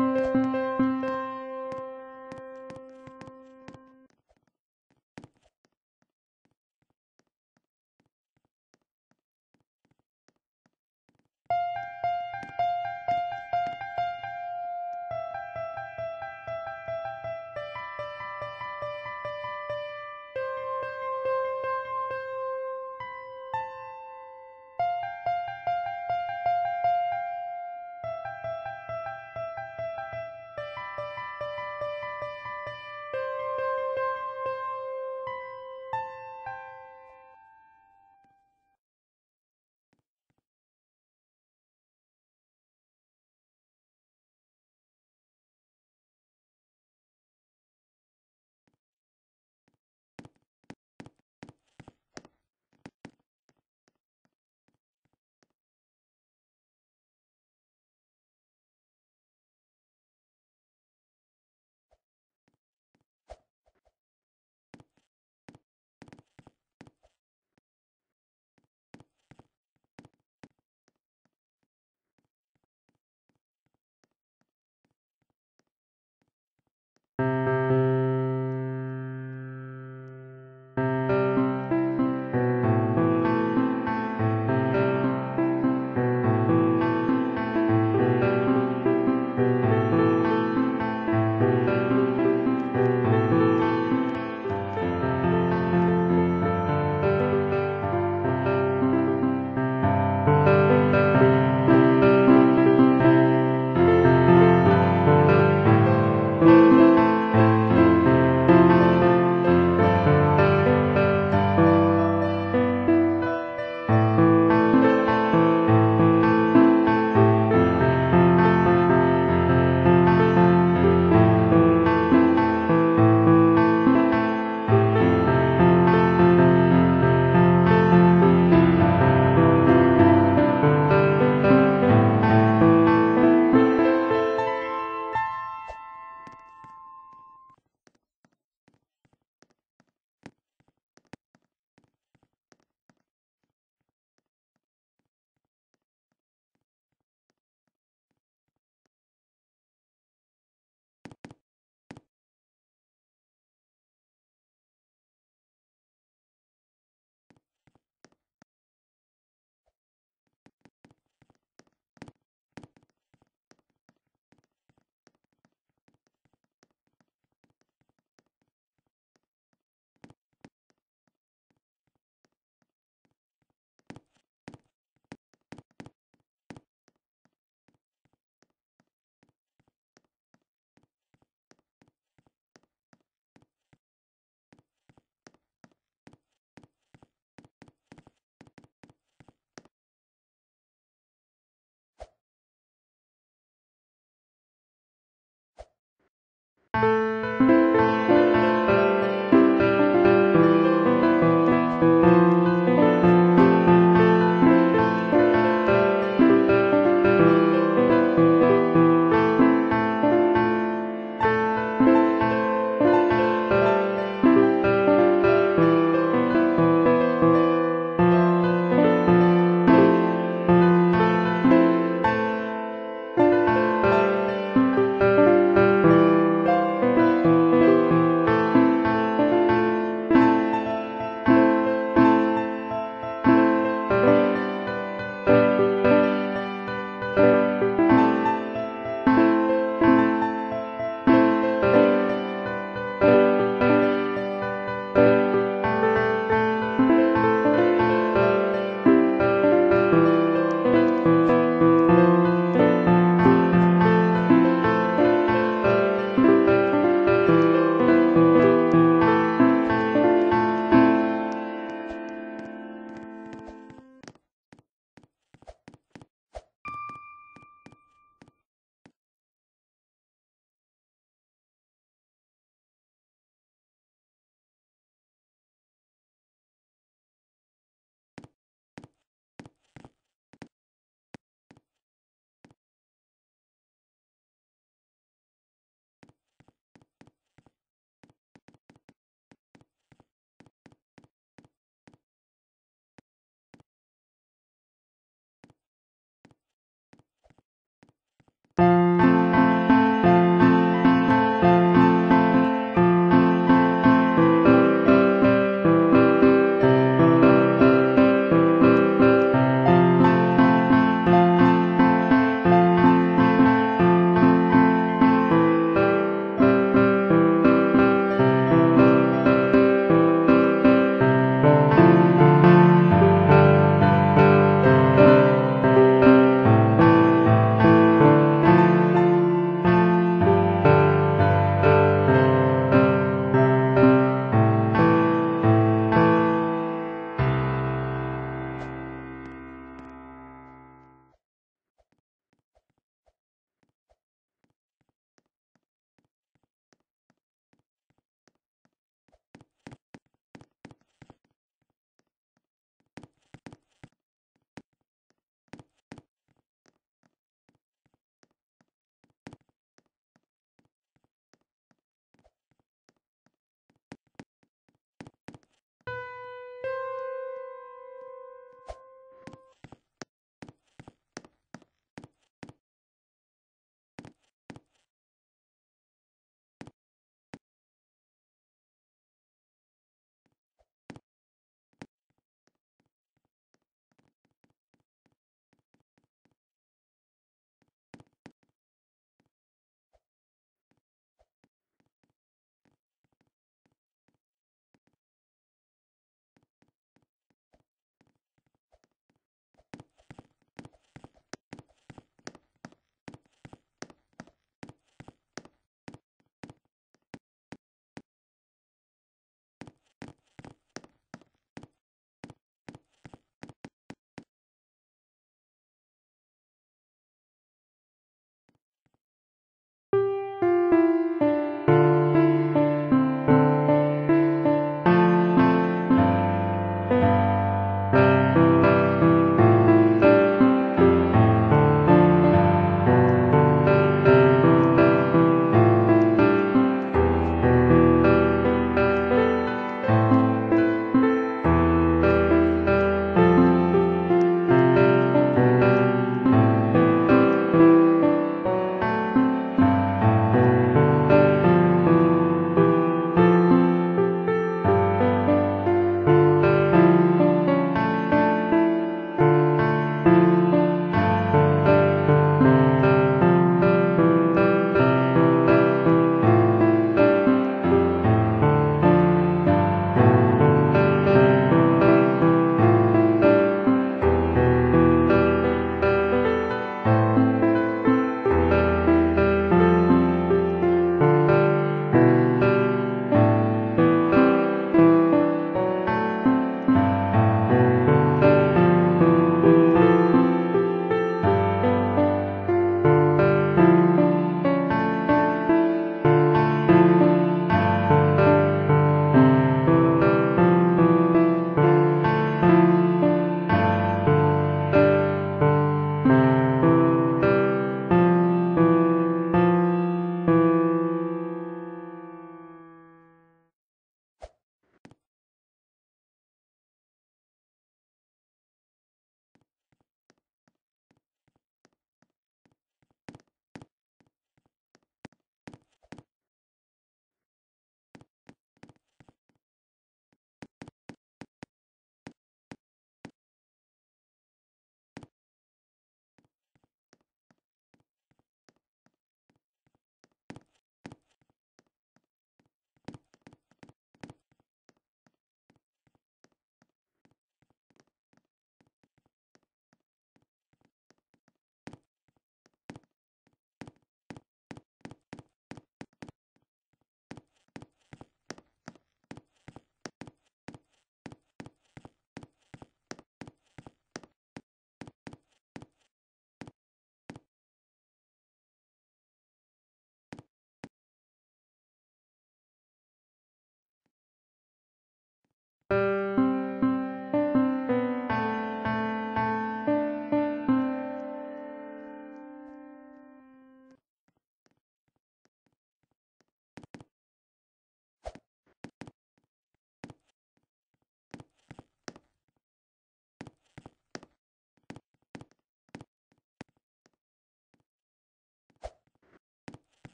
う